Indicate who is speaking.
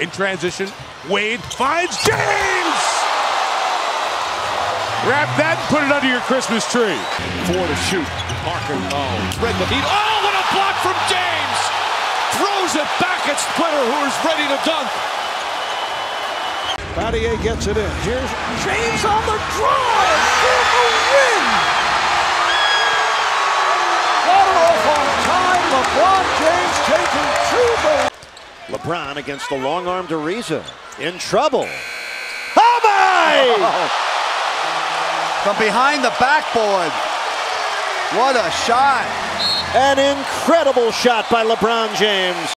Speaker 1: In transition, Wade finds James! Wrap that and put it under your Christmas tree.
Speaker 2: Four to shoot. Parker, oh, spread the heat. Oh, what a block from James! Throws it back at Splitter, who is ready to dunk.
Speaker 3: Battier gets it in. Here's James on the drive
Speaker 4: LeBron against the long arm Ariza. In trouble. Oh my!
Speaker 5: From behind the backboard. What a shot.
Speaker 4: An incredible shot by LeBron James.